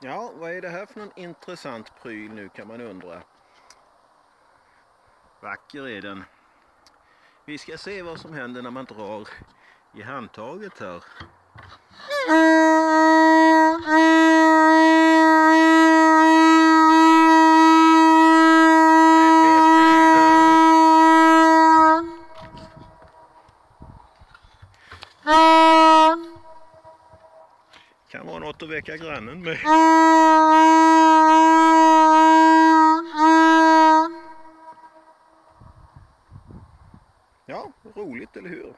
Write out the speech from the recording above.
Ja, vad är det här för någon intressant pryl nu kan man undra. Vacker är den. Vi ska se vad som händer när man drar i handtaget här. Kan vara något att väcka grannen med. Ja, roligt eller hur?